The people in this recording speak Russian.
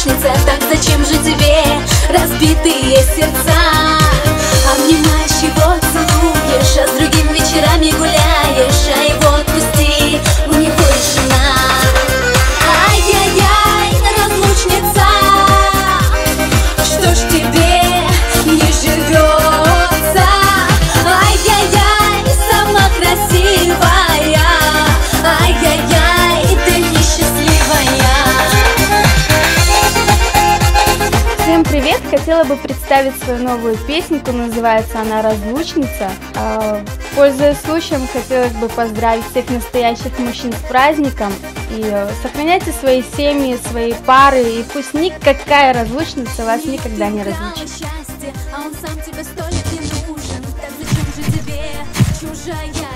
разлучница Так зачем же тебе разбитые сердца? Хотела бы представить свою новую песенку, называется она «Разлучница». А, Пользуясь случаем, хотелось бы поздравить всех настоящих мужчин с праздником и э, сохраняйте свои семьи, свои пары, и пусть никакая разлучница вас никогда не разлучит. а он сам тебе столь не нужен Так зачем же тебе чужая